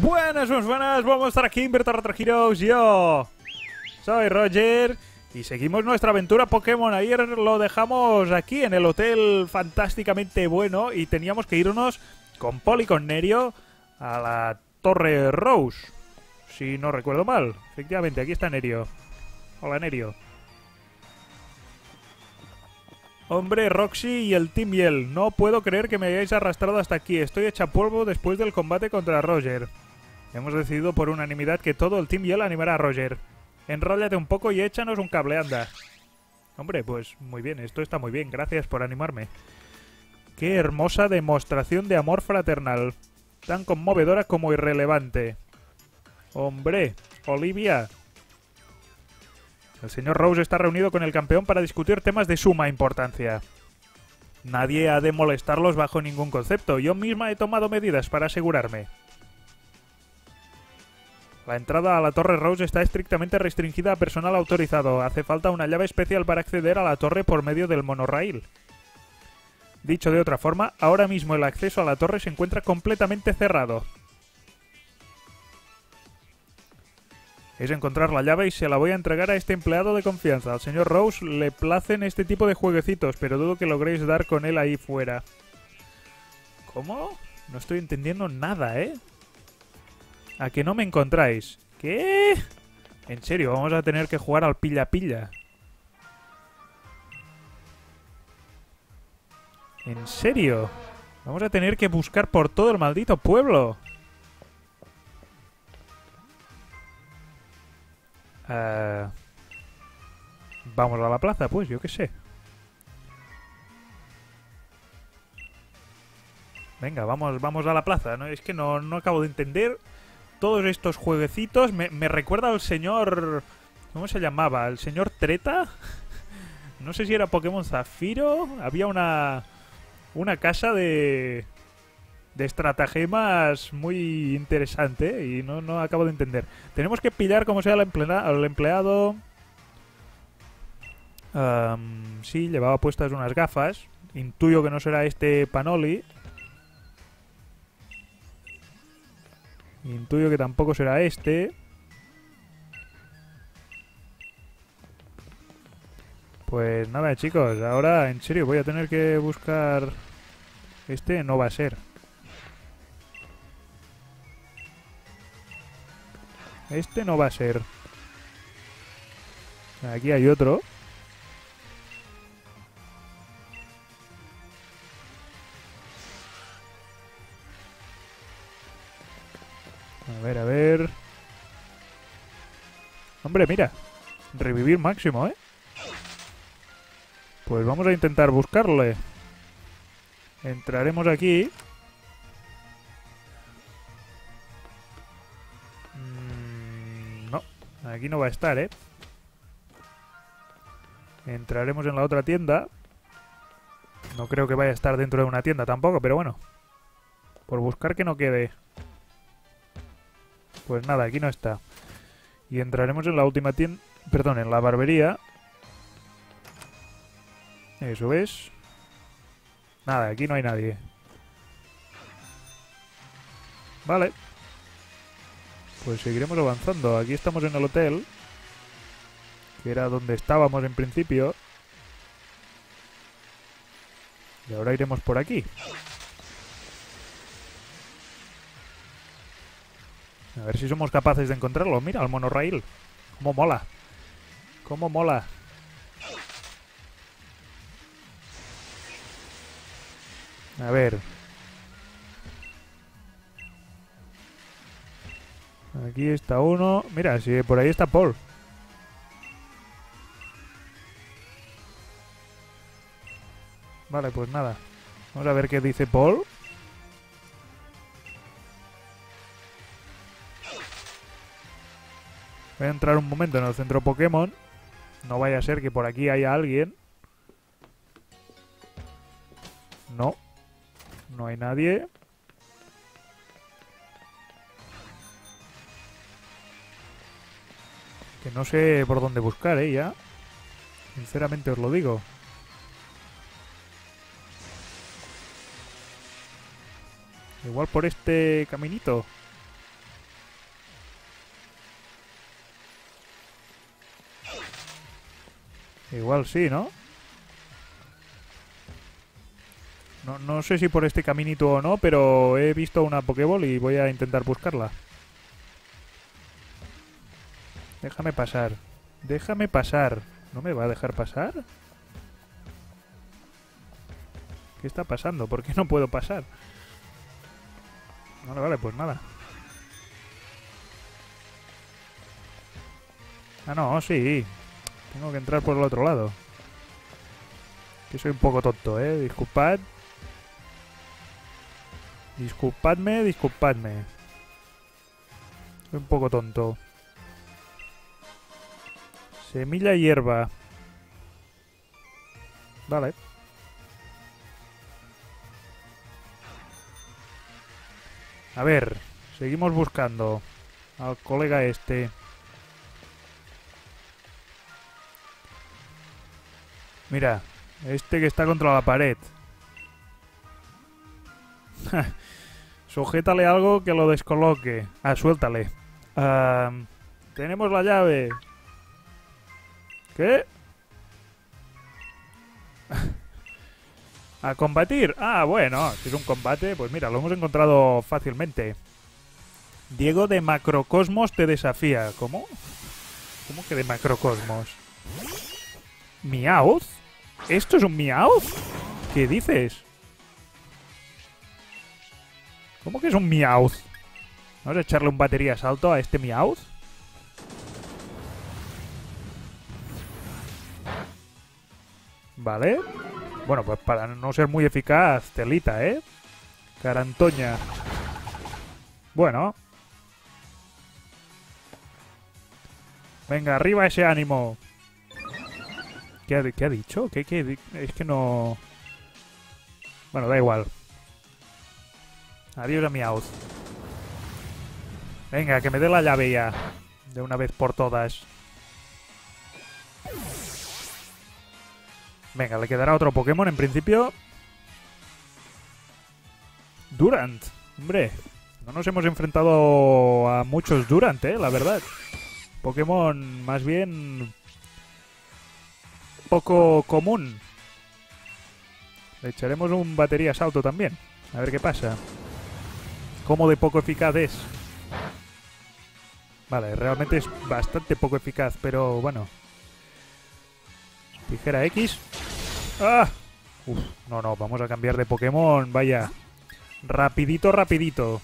Buenas, buenas, buenas, vamos a estar aquí en Retro yo soy Roger y seguimos nuestra aventura Pokémon. Ayer lo dejamos aquí en el hotel fantásticamente bueno y teníamos que irnos con Poli con Nerio a la Torre Rose, si no recuerdo mal. Efectivamente, aquí está Nerio. Hola, Nerio. Hombre, Roxy y el Team Yell, no puedo creer que me hayáis arrastrado hasta aquí. Estoy hecha polvo después del combate contra Roger. Hemos decidido por unanimidad que todo el Team Yell animará a Roger. Enróllate un poco y échanos un cable, anda. Hombre, pues muy bien, esto está muy bien, gracias por animarme. Qué hermosa demostración de amor fraternal. Tan conmovedora como irrelevante. Hombre, Olivia. El señor Rose está reunido con el campeón para discutir temas de suma importancia. Nadie ha de molestarlos bajo ningún concepto. Yo misma he tomado medidas para asegurarme. La entrada a la Torre Rose está estrictamente restringida a personal autorizado. Hace falta una llave especial para acceder a la torre por medio del monorraíl. Dicho de otra forma, ahora mismo el acceso a la torre se encuentra completamente cerrado. Es encontrar la llave y se la voy a entregar a este empleado de confianza. Al señor Rose le placen este tipo de jueguecitos, pero dudo que logréis dar con él ahí fuera. ¿Cómo? No estoy entendiendo nada, ¿eh? ¿A que no me encontráis? ¿Qué? En serio, vamos a tener que jugar al pilla-pilla. ¿En serio? Vamos a tener que buscar por todo el maldito pueblo. Eh, vamos a la plaza, pues, yo qué sé. Venga, vamos, vamos a la plaza. ¿no? Es que no, no acabo de entender todos estos jueguecitos. Me, me recuerda al señor... ¿Cómo se llamaba? ¿El señor Treta? No sé si era Pokémon Zafiro. Había una... Una casa de... De estratagemas muy interesante y no, no acabo de entender. Tenemos que pillar como sea al, emplea- al empleado. Sí, llevaba puestas unas gafas. Intuyo que no será este Panoli. Intuyo que tampoco será este. Pues nada, chicos. Ahora, en serio, voy a tener que buscar... Este no va a ser. Este no va a ser. Aquí hay otro. A ver, a ver. Hombre, mira. Revivir máximo, ¿eh? Pues vamos a intentar buscarle. Entraremos aquí. Aquí no va a estar, ¿eh? Entraremos en la otra tienda. No creo que vaya a estar dentro de una tienda tampoco, pero bueno. Por buscar que no quede. Pues nada, aquí no está. Y entraremos en la última tienda... Perdón, en la barbería. Eso es. Nada, aquí no hay nadie. Vale. Pues seguiremos avanzando. Aquí estamos en el hotel. Que era donde estábamos en principio. Y ahora iremos por aquí. A ver si somos capaces de encontrarlo. Mira, el monorraíl. Cómo mola. Cómo mola. A ver. Aquí está uno. Mira, si por ahí está Paul. Vale, pues nada. Vamos a ver qué dice Paul. Voy a entrar un momento en el centro Pokémon. No vaya a ser que por aquí haya alguien. No. No hay nadie. Que no sé por dónde buscar, ¿eh? Ya. Sinceramente os lo digo. Igual por este caminito. Igual sí, ¿no? ¿no? No sé si por este caminito o no, pero he visto una Pokéball y voy a intentar buscarla. Déjame pasar. Déjame pasar. ¿No me va a dejar pasar? ¿Qué está pasando? ¿Por qué no puedo pasar? Vale, vale, pues nada. Ah, no, sí. Tengo que entrar por el otro lado. Que soy un poco tonto, ¿eh? Disculpad. Disculpadme, disculpadme. Soy un poco tonto. Semilla hierba. Vale. A ver, seguimos buscando al colega este. Mira, este que está contra la pared. Sujétale algo que lo descoloque. Ah, suéltale. Ah, tenemos la llave. ¿Qué? A combatir. Ah, bueno, si es un combate, pues mira, lo hemos encontrado fácilmente. Diego de Macrocosmos te desafía. ¿Cómo? ¿Cómo que de Macrocosmos? ¿Miauz? ¿Esto es un Miauz? ¿Qué dices? ¿Cómo que es un Miauz? Vamos a echarle un batería salto a este Miauz. Vale. Bueno, pues para no ser muy eficaz, telita, ¿eh? Carantoña. Bueno. Venga, arriba ese ánimo. ¿Qué ha, qué ha dicho? ¿Qué, qué, es que no... Bueno, da igual. Adiós a mi out. Venga, que me dé la llave ya. De una vez por todas. Venga, le quedará otro Pokémon en principio. Durant. Hombre, no nos hemos enfrentado a muchos Durant, eh, la verdad. Pokémon más bien poco común. Le echaremos un batería salto también. A ver qué pasa. ¿Cómo de poco eficaz es? Vale, realmente es bastante poco eficaz, pero bueno. Tijera X. ¡Ah! Uf, no, no, vamos a cambiar de Pokémon, vaya. Rapidito, rapidito.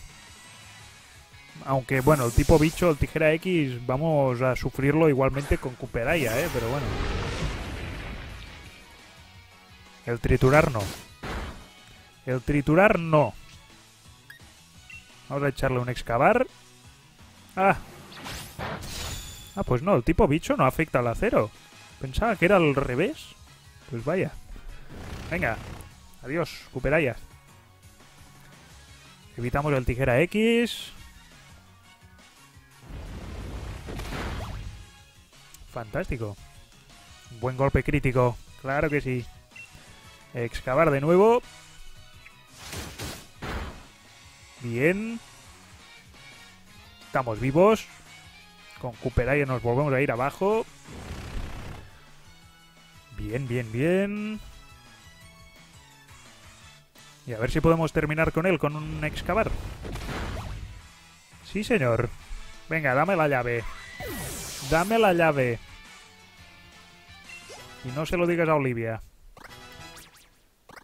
Aunque, bueno, el tipo bicho, el Tijera X, vamos a sufrirlo igualmente con Cooperaya, ¿eh? Pero bueno. El triturar no. El triturar no. Vamos a echarle un excavar. ¡Ah! Ah, pues no, el tipo bicho no afecta al acero. Pensaba que era al revés. Pues vaya. Venga. Adiós, Cooperayas. Evitamos el tijera X. Fantástico. Buen golpe crítico. Claro que sí. Excavar de nuevo. Bien. Estamos vivos. Con Cooperaya nos volvemos a ir abajo. Bien, bien, bien. Y a ver si podemos terminar con él con un excavar. Sí, señor. Venga, dame la llave. Dame la llave. Y no se lo digas a Olivia.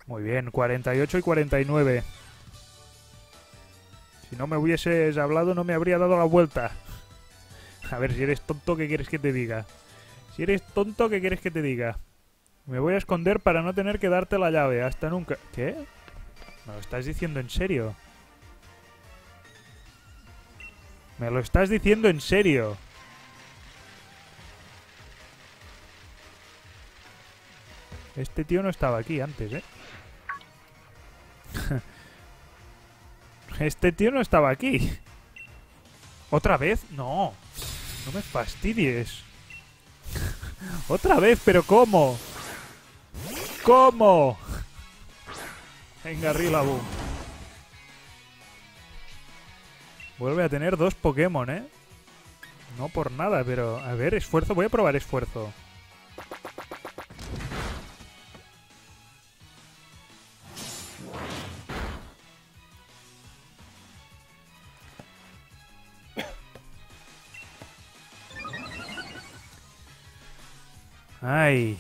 Muy bien, 48 y 49. Si no me hubieses hablado no me habría dado la vuelta. A ver, si eres tonto, ¿qué quieres que te diga? Si eres tonto, ¿qué quieres que te diga? Me voy a esconder para no tener que darte la llave. Hasta nunca. ¿Qué? ¿Me lo estás diciendo en serio? ¿Me lo estás diciendo en serio? Este tío no estaba aquí antes, ¿eh? este tío no estaba aquí. ¿Otra vez? No. No me fastidies. ¿Otra vez? ¿Pero cómo? ¿Cómo? Venga, Rillaboom. Vuelve a tener dos Pokémon, ¿eh? No por nada, pero... A ver, esfuerzo. Voy a probar esfuerzo. Ay.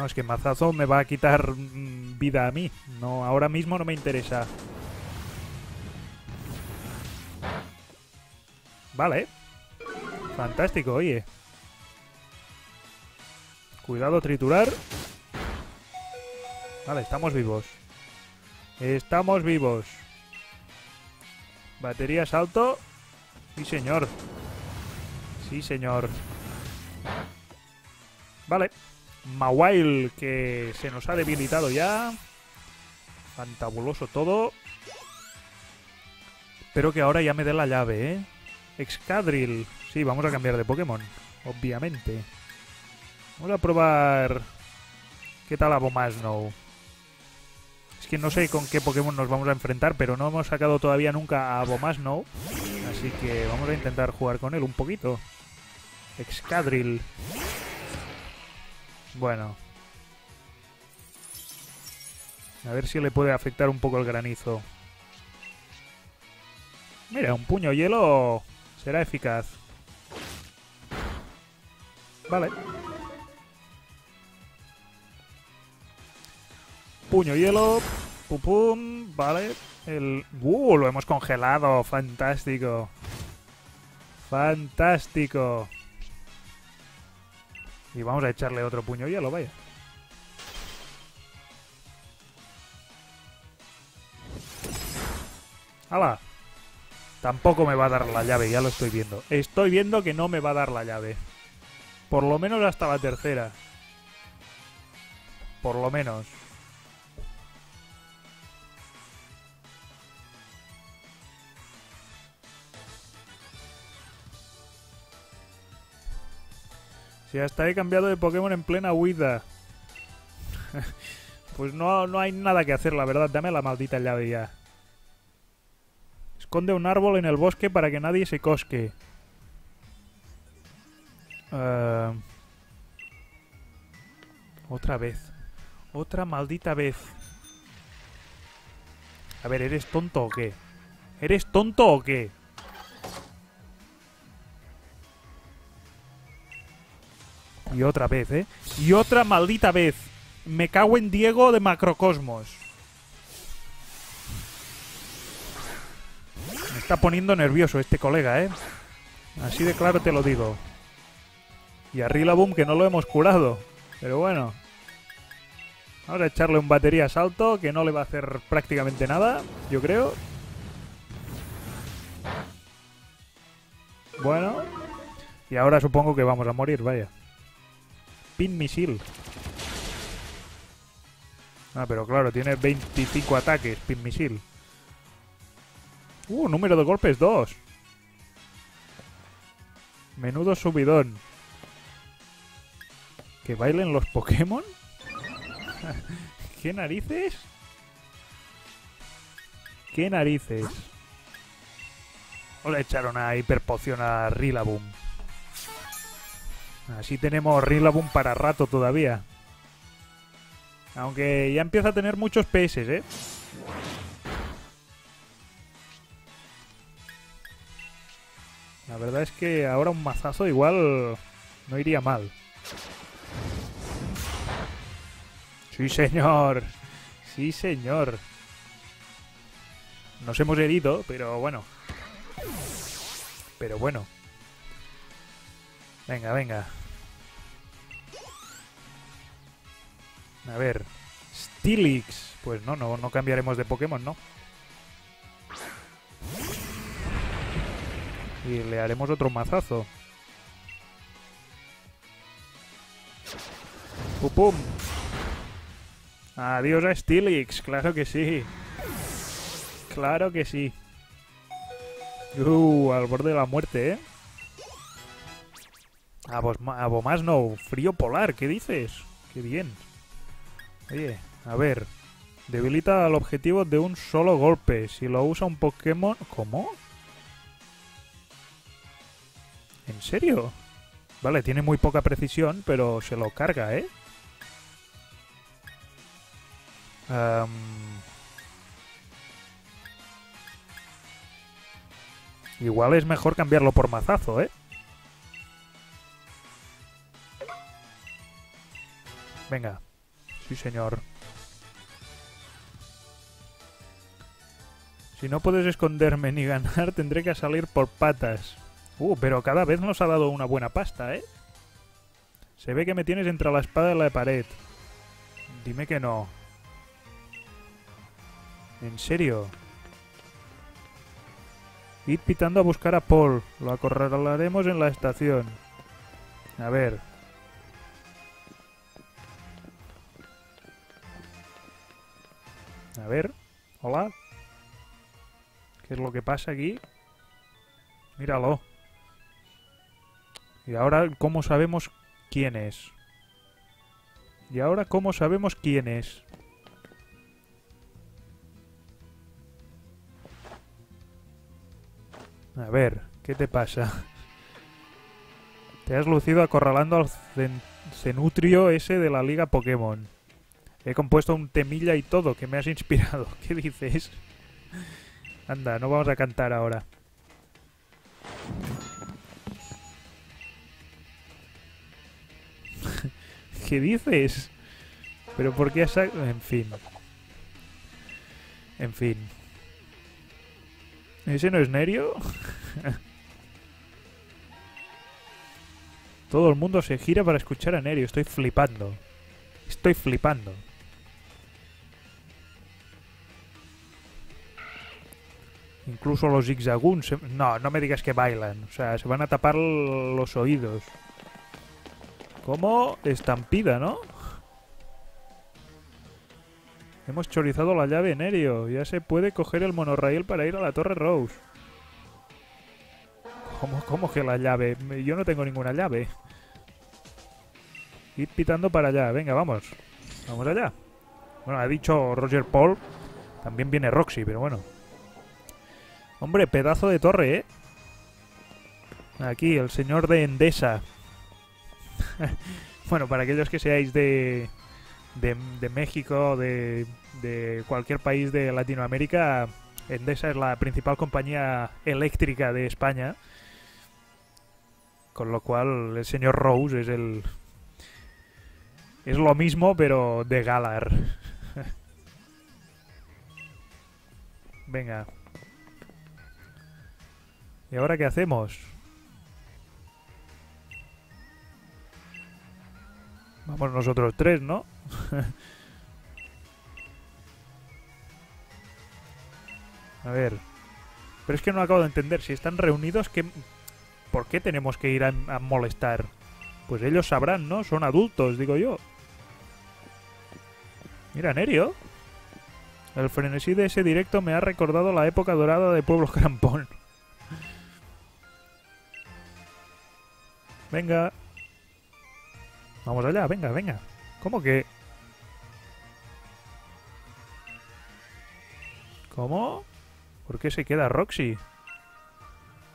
No, es que mazazo me va a quitar mm, vida a mí. No, ahora mismo no me interesa. Vale. Fantástico, oye. Cuidado, triturar. Vale, estamos vivos. Estamos vivos. Batería salto. Sí, señor. Sí, señor. Vale. Mawile, que se nos ha debilitado ya. Fantabuloso todo. Espero que ahora ya me dé la llave, ¿eh? Excadrill. Sí, vamos a cambiar de Pokémon. Obviamente. Vamos a probar... ¿Qué tal Abomasnow? Es que no sé con qué Pokémon nos vamos a enfrentar, pero no hemos sacado todavía nunca a Abomasnow. Así que vamos a intentar jugar con él un poquito. Excadrill. Bueno. A ver si le puede afectar un poco el granizo. Mira, un puño hielo será eficaz. Vale. Puño hielo. Pum pum. Vale. El... ¡Uh! Lo hemos congelado. Fantástico. Fantástico. Y vamos a echarle otro puño hielo, vaya. ¡Hala! Tampoco me va a dar la llave, ya lo estoy viendo. Estoy viendo que no me va a dar la llave. Por lo menos hasta la tercera. Por lo menos. Si hasta he cambiado de Pokémon en plena huida. pues no, no hay nada que hacer, la verdad. Dame la maldita llave ya. Esconde un árbol en el bosque para que nadie se cosque. Eh, otra vez. Otra maldita vez. A ver, ¿eres tonto o qué? ¿Eres tonto o qué? Y otra vez, ¿eh? Y otra maldita vez. Me cago en Diego de Macrocosmos. Me está poniendo nervioso este colega, ¿eh? Así de claro te lo digo. Y a Rillaboom que no lo hemos curado. Pero bueno. Vamos a echarle un batería salto que no le va a hacer prácticamente nada, yo creo. Bueno. Y ahora supongo que vamos a morir, vaya. Pin misil. Ah, pero claro, tiene 25 ataques, pin misil. Uh, número de golpes 2. Menudo subidón. ¿Que bailen los Pokémon? ¿Qué narices? ¿Qué narices? O le echaron a hiperpoción a Rillaboom. Así tenemos Rillaboom para rato todavía. Aunque ya empieza a tener muchos PS, ¿eh? La verdad es que ahora un mazazo igual no iría mal. Sí, señor. Sí, señor. Nos hemos herido, pero bueno. Pero bueno. Venga, venga. A ver. Stilix. Pues no, no, no cambiaremos de Pokémon, ¿no? Y le haremos otro mazazo. ¡Pum! Adiós a Stilix, claro que sí. Claro que sí. Uh, al borde de la muerte, ¿eh? más no, frío polar, ¿qué dices? Qué bien. Oye, a ver. Debilita al objetivo de un solo golpe. Si lo usa un Pokémon... ¿Cómo? ¿En serio? Vale, tiene muy poca precisión, pero se lo carga, ¿eh? Igual es mejor cambiarlo por mazazo, ¿eh? Venga, Sí, señor. Si no puedes esconderme ni ganar, tendré que salir por patas. Uh, pero cada vez nos ha dado una buena pasta, ¿eh? Se ve que me tienes entre la espada y la pared. Dime que no. ¿En serio? Id pitando a buscar a Paul. Lo acorralaremos en la estación. A ver. A ver. Hola. ¿Qué es lo que pasa aquí? Míralo. Y ahora, ¿cómo sabemos quién es? Y ahora, ¿cómo sabemos quién es? A ver, ¿qué te pasa? Te has lucido acorralando al cenutrio ese de la liga Pokémon. He compuesto un temilla y todo que me has inspirado. ¿Qué dices? Anda, no vamos a cantar ahora. ¿Qué dices? ¿Pero por qué has... En fin. En fin. ¿Ese no es Nerio? Todo el mundo se gira para escuchar a Nerio. Estoy flipando. Estoy flipando. Incluso los zigzaguns... No, no me digas que bailan. O sea, se van a tapar los oídos. Como estampida, ¿no? Hemos chorizado la llave en aéreo. Ya se puede coger el monorraíl para ir a la Torre Rose. ¿Cómo, ¿Cómo que la llave? Yo no tengo ninguna llave. Ir pitando para allá. Venga, vamos. Vamos allá. Bueno, ha dicho Roger Paul. También viene Roxy, pero bueno. Hombre, pedazo de torre, ¿eh? Aquí, el señor de Endesa. bueno, para aquellos que seáis de, de, de México, de, de cualquier país de Latinoamérica, Endesa es la principal compañía eléctrica de España. Con lo cual, el señor Rose es el. Es lo mismo, pero de Galar. Venga. ¿Y ahora qué hacemos? Vamos nosotros tres, ¿no? a ver. Pero es que no acabo de entender. Si están reunidos, ¿qué... ¿por qué tenemos que ir a, molestar? Pues ellos sabrán, ¿no? Son adultos, digo yo. Mira, Nerio. El frenesí de ese directo me ha recordado la época dorada de Pueblo Crampón. Venga. Vamos allá, venga, venga. ¿Cómo que...? ¿Cómo? ¿Por qué se queda Roxy?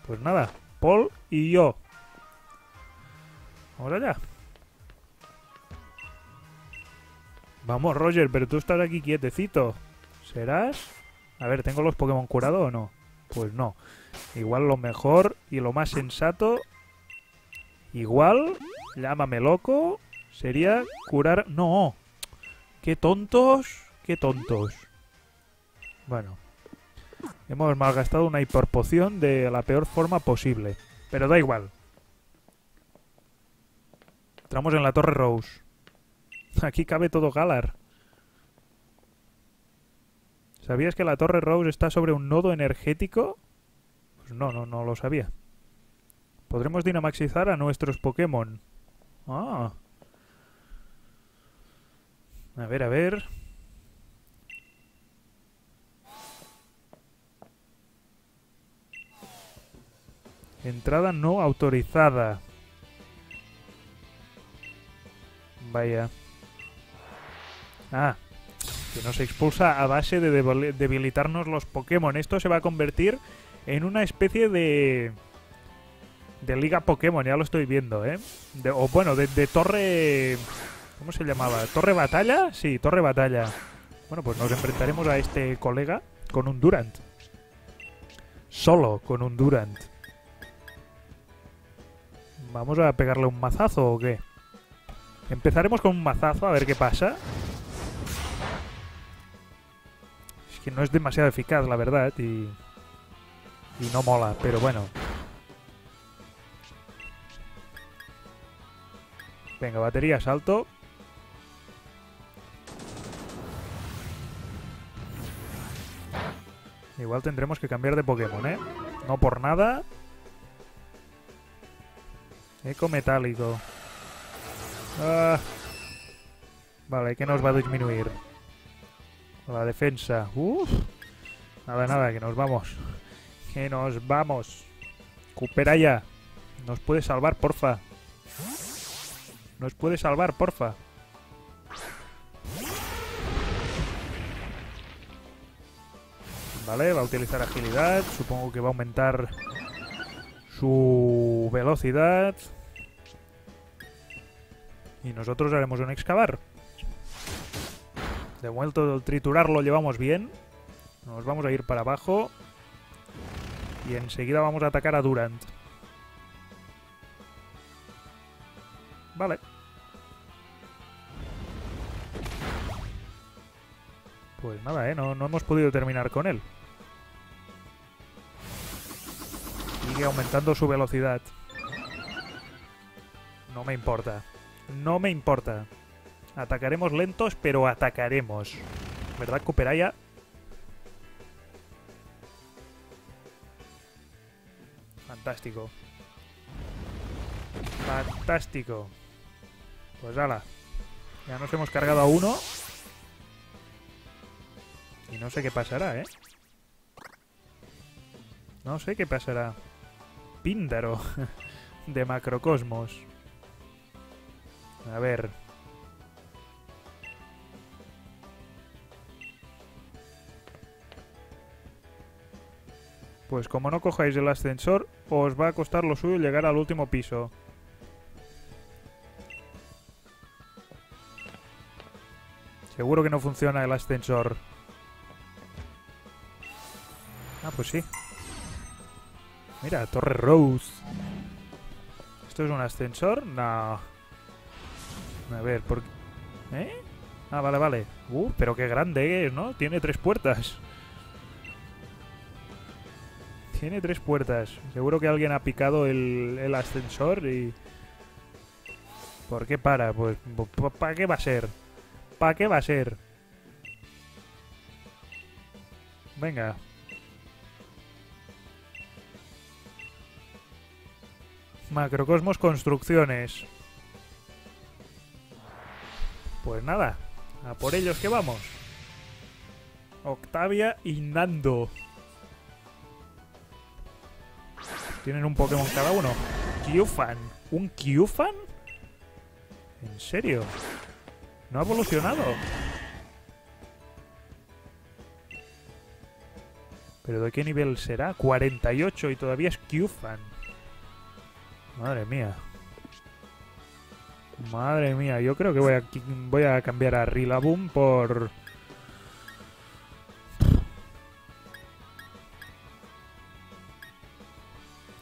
Pues nada, Paul y yo. Vamos allá. Vamos, Roger, pero tú estás aquí quietecito. ¿Serás? A ver, ¿tengo los Pokémon curados o no? Pues no. Igual lo mejor y lo más sensato... Igual, llámame loco, sería curar... ¡No! ¡Qué tontos! ¡Qué tontos! Bueno. Hemos malgastado una hiperpoción de la peor forma posible. Pero da igual. Entramos en la Torre Rose. Aquí cabe todo Galar. ¿Sabías que la Torre Rose está sobre un nodo energético? Pues no, no, no lo sabía. Podremos dinamaxizar a nuestros Pokémon. Ah. A ver, a ver. Entrada no autorizada. Vaya. Ah. Que nos expulsa a base de debilitarnos los Pokémon. Esto se va a convertir en una especie de... De liga Pokémon, ya lo estoy viendo, ¿eh? o bueno, de, de torre... ¿Cómo se llamaba? ¿Torre Batalla? Sí, Torre Batalla. Bueno, pues nos enfrentaremos a este colega con un Durant. Solo con un Durant. ¿Vamos a pegarle un mazazo o qué? Empezaremos con un mazazo a ver qué pasa. Es que no es demasiado eficaz, la verdad, y... Y no mola, pero bueno. Venga, batería, salto. Igual tendremos que cambiar de Pokémon, ¿eh? No por nada. Eco metálico. Ah. Vale, ¿qué nos va a disminuir? La defensa. Uf. Nada, nada, que nos vamos. Que nos vamos. Cupera ya. Nos puede salvar, porfa. Nos puede salvar, porfa. Vale, va a utilizar agilidad. Supongo que va a aumentar su velocidad. Y nosotros haremos un excavar. De el triturar lo llevamos bien. Nos vamos a ir para abajo. Y enseguida vamos a atacar a Durant. Vale. Pues nada, ¿eh? No, no hemos podido terminar con él. Sigue aumentando su velocidad. No me importa. No me importa. Atacaremos lentos, pero atacaremos. ¿Verdad, Cooperaya? Fantástico. Fantástico. Pues ala. Ya nos hemos cargado a uno. Y no sé qué pasará, ¿eh? No sé qué pasará. Píndaro. de Macrocosmos. A ver. Pues como no cojáis el ascensor, os va a costar lo suyo llegar al último piso. Seguro que no funciona el ascensor. Pues sí. Mira, Torre Rose. ¿Esto es un ascensor? No. A ver, ¿por qué? ¿Eh? Ah, vale, vale. Uh, pero qué grande es, ¿no? Tiene tres puertas. Tiene tres puertas. Seguro que alguien ha picado el, el ascensor y... ¿Por qué para? Pues, ¿para qué va a ser? ¿Para qué va a ser? Venga. Macrocosmos Construcciones. Pues nada, a por ellos que vamos. Octavia y Nando. Tienen un Pokémon cada uno. Kyufan. ¿Un Kyufan? ¿En serio? ¿No ha evolucionado? ¿Pero de qué nivel será? 48 y todavía es Kyufan. Madre mía. Madre mía, yo creo que voy a, voy a cambiar a Rillaboom por...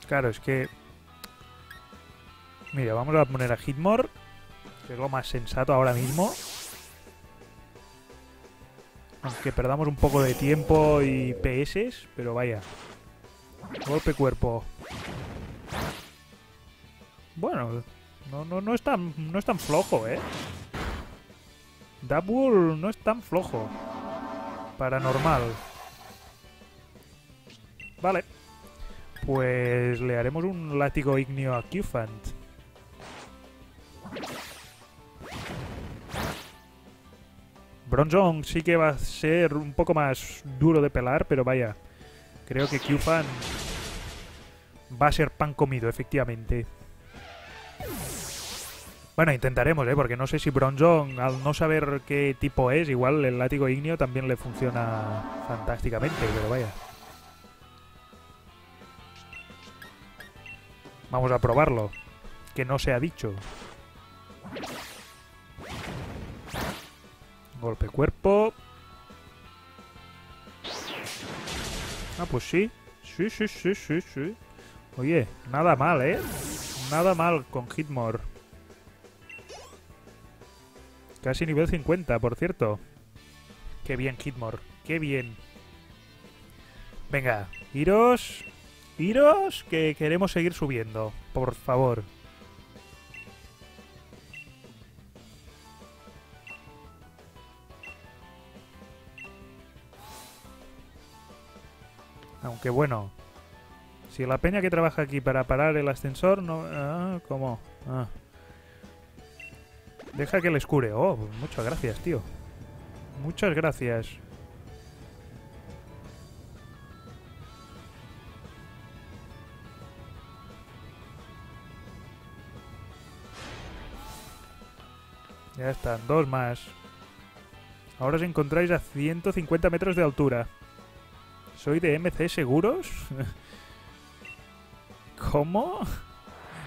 Claro, es que... Mira, vamos a poner a Hitmore, que es lo más sensato ahora mismo. Aunque perdamos un poco de tiempo y PS, pero vaya. Golpe cuerpo. Bueno, no, no, no, es tan, no es tan flojo, ¿eh? Double no es tan flojo. Paranormal. Vale. Pues le haremos un látigo ignio a Qfant. Bronzong sí que va a ser un poco más duro de pelar, pero vaya. Creo que Qfant va a ser pan comido, efectivamente. Bueno, intentaremos, ¿eh? Porque no sé si Bronzong, al no saber qué tipo es, igual el látigo ignio también le funciona fantásticamente, pero vaya. Vamos a probarlo. Que no se ha dicho. Golpe cuerpo. Ah, pues sí. Sí, sí, sí, sí, sí. Oye, nada mal, ¿eh? Nada mal con Hitmore. Casi nivel 50, por cierto. Qué bien, Hitmore. Qué bien. Venga, iros. Iros, que queremos seguir subiendo. Por favor. Aunque bueno, si la peña que trabaja aquí para parar el ascensor no... Ah, ¿Cómo? Ah. Deja que les cure. Oh, muchas gracias, tío. Muchas gracias. Ya están, dos más. Ahora os encontráis a 150 metros de altura. ¿Soy de MC Seguros? ¿Cómo?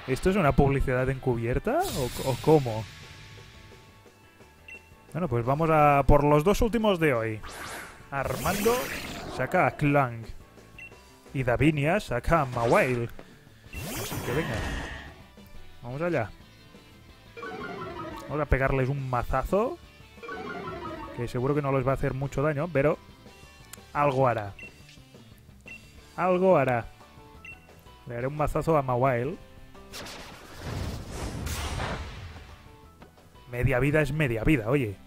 ¿Esto es una publicidad encubierta? ¿O, o cómo? Bueno, pues vamos a por los dos últimos de hoy. Armando saca a Clang. Y Davinia saca a Mawail. Así que venga. Vamos allá. Vamos a pegarles un mazazo. Que seguro que no les va a hacer mucho daño, pero algo hará. Algo hará. Le haré un mazazo a Mawail. Media vida es media vida, oye.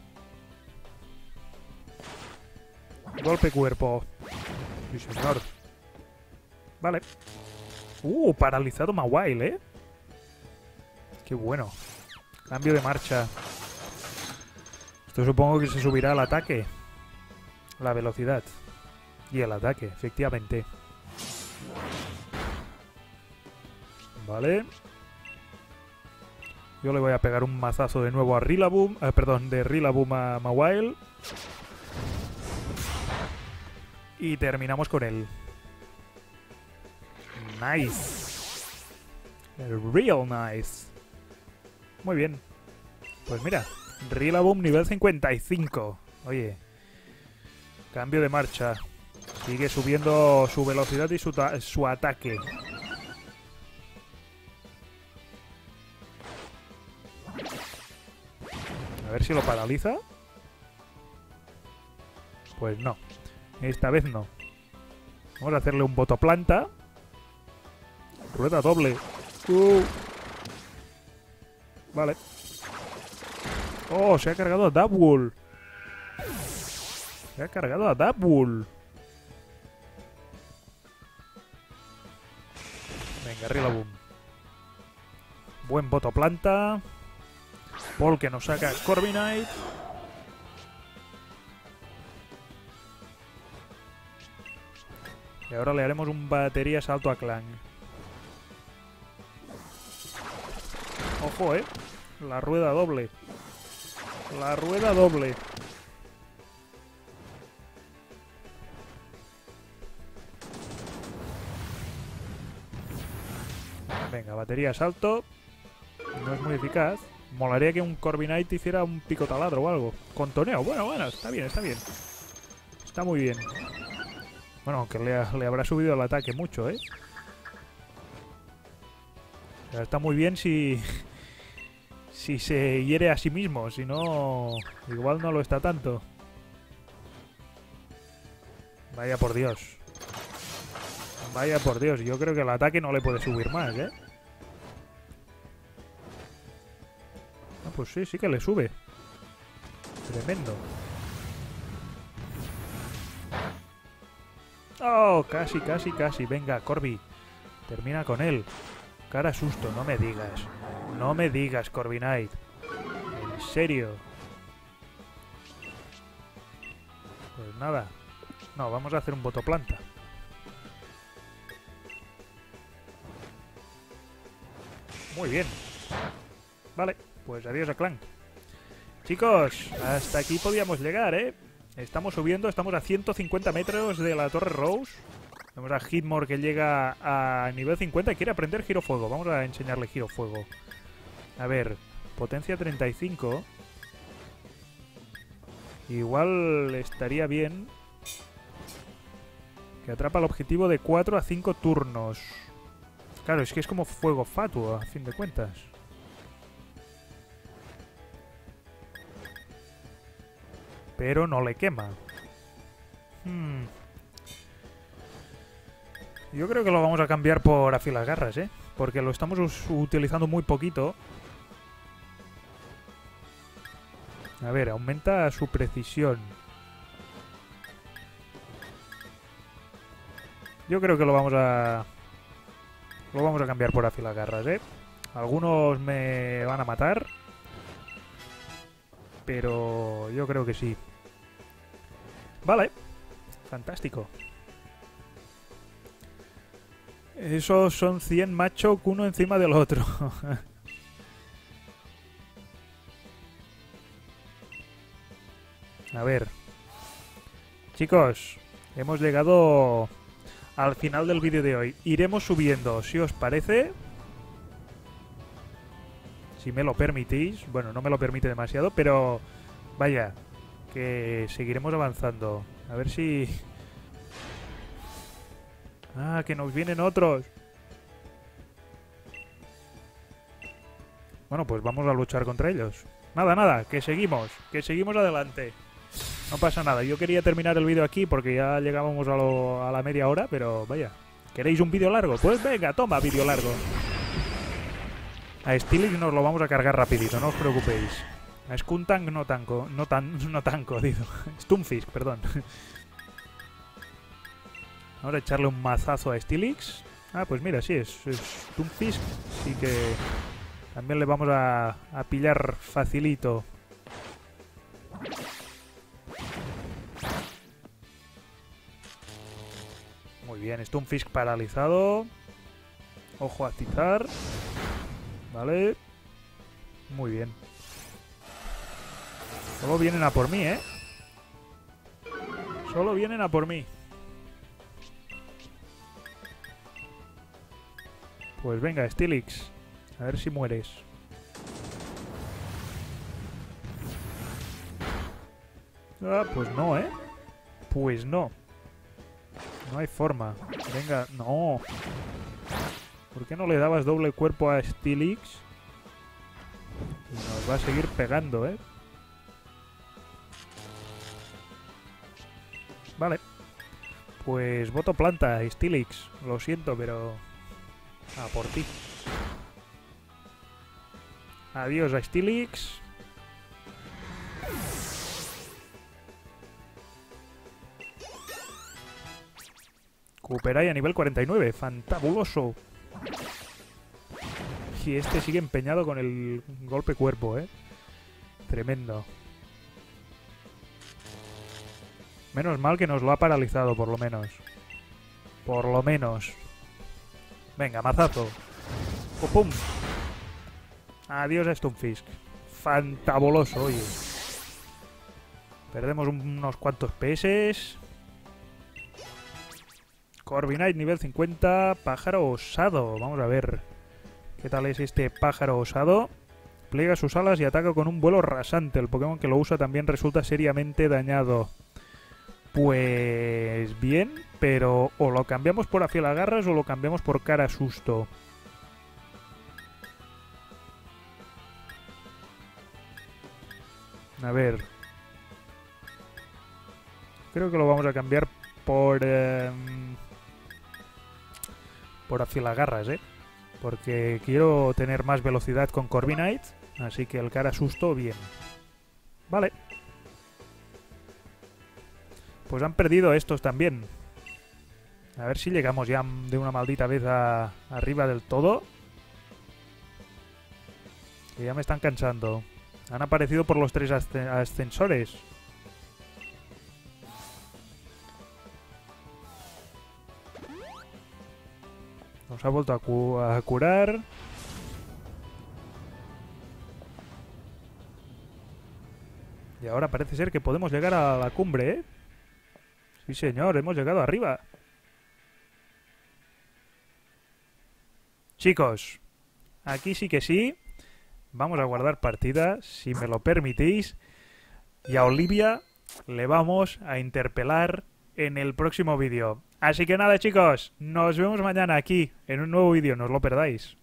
Golpe cuerpo. Sí, señor. Vale. Uh, paralizado Mawile, ¿eh? Qué bueno. Cambio de marcha. Esto supongo que se subirá al ataque. La velocidad. Y el ataque, efectivamente. Vale. Yo le voy a pegar un mazazo de nuevo a Rillaboom. Eh, perdón, de Rillaboom a Mawile. Y terminamos con él. Nice. Real nice. Muy bien. Pues mira, Rillaboom nivel 55. Oye. Cambio de marcha. Sigue subiendo su velocidad y su, su ataque. A ver si lo paraliza. Pues no. Esta vez no. Vamos a hacerle un botoplanta. Rueda doble. Uh. Vale. Oh, se ha cargado a Dabwool. Se ha cargado a Dabwool. Venga, arriba boom. Buen botoplanta. Paul que nos saca Corbinite. Y ahora le haremos un batería salto a Clang. Ojo, eh. La rueda doble. La rueda doble. Venga, batería salto. No es muy eficaz. Molaría que un Corbinite hiciera un pico taladro o algo. Contoneo. Bueno, bueno, está bien, está bien. Está muy bien. Bueno, aunque le, habrá subido el ataque mucho, ¿eh? está muy bien si... Si se hiere a sí mismo. Si no... Igual no lo está tanto. Vaya por Dios. Vaya por Dios. Yo creo que el ataque no le puede subir más, ¿eh? Ah, pues sí, sí que le sube. Tremendo. Oh, casi, casi, casi. Venga, Corby. Termina con él. Cara susto, no me digas. No me digas, Knight. En serio. Pues nada. No, vamos a hacer un botoplanta. Muy bien. Vale. Pues adiós a Clank. Chicos, hasta aquí podíamos llegar, ¿eh? Estamos subiendo, estamos a 150 metros de la Torre Rose. Vemos a Hitmore que llega a nivel 50 y quiere aprender giro fuego. Vamos a enseñarle giro fuego. A ver, potencia 35. Igual estaría bien que atrapa el objetivo de 4 a 5 turnos. Claro, es que es como fuego fatuo, a fin de cuentas. Pero no le quema. Hmm. Yo creo que lo vamos a cambiar por afilagarras, ¿eh? Porque lo estamos utilizando muy poquito. A ver, aumenta su precisión. Yo creo que lo vamos a... Lo vamos a cambiar por afilagarras, ¿eh? Algunos me van a matar. Pero yo creo que sí. Vale. Fantástico. Esos son 100 machos uno encima del otro. A ver. Chicos, hemos llegado al final del vídeo de hoy. Iremos subiendo, si os parece. Si me lo permitís. Bueno, no me lo permite demasiado, pero... Vaya, que seguiremos avanzando. A ver si... Ah, que nos vienen otros. Bueno, pues vamos a luchar contra ellos. Nada, nada, que seguimos, que seguimos adelante. No pasa nada, yo quería terminar el vídeo aquí porque ya llegábamos a, a la media hora, pero vaya. ¿Queréis un vídeo largo? Pues venga, toma, vídeo largo. A Stilix nos lo vamos a cargar rapidito, no os preocupéis. A Skuntang no tanco, no tan, no tanco, digo. Stunfisk, perdón. Vamos a echarle un mazazo a Stilix. Ah, pues mira, sí, es, es Stunfisk. Así que también le vamos a, a pillar facilito. Muy bien, Stunfisk paralizado. Ojo a cizar. Vale. Muy bien. Solo vienen a por mí, ¿eh? Solo vienen a por mí. Pues venga, Stilix. A ver si mueres. Ah, pues no, ¿eh? Pues no. No hay forma. Venga, no. ¿Por qué no le dabas doble cuerpo a Stilix? Y nos va a seguir pegando, ¿eh? Vale. Pues voto planta, Stilix. Lo siento, pero... A por ti. Adiós a Stilix. Cooperay a nivel 49. Fantabuloso. Y este sigue empeñado con el golpe cuerpo, ¿eh? Tremendo. Menos mal que nos lo ha paralizado, por lo menos. Por lo menos. Venga, mazazo. ¡Pum! Adiós a Stunfisk. Fantabuloso, oye. Perdemos unos cuantos PS. Corviknight nivel 50. Pájaro osado. Vamos a ver. ¿Qué tal es este pájaro osado? Pliega sus alas y ataca con un vuelo rasante. El Pokémon que lo usa también resulta seriamente dañado. Pues bien, pero o lo cambiamos por afilagarras o lo cambiamos por cara susto. A ver. Creo que lo vamos a cambiar por... Eh, por afilagarras, ¿eh? Porque quiero tener más velocidad con Corviknight. Así que el cara susto, bien. Vale. Pues han perdido estos también. A ver si llegamos ya de una maldita vez arriba del todo. Que ya me están cansando. Han aparecido por los tres ascensores. Nos ha vuelto a, curar. Y ahora parece ser que podemos llegar a la cumbre, ¿eh? Sí, señor, hemos llegado arriba. Chicos, aquí sí que sí. Vamos a guardar partida, si me lo permitís. Y a Olivia le vamos a interpelar en el próximo vídeo. Así que nada chicos, nos vemos mañana aquí en un nuevo vídeo, no os lo perdáis.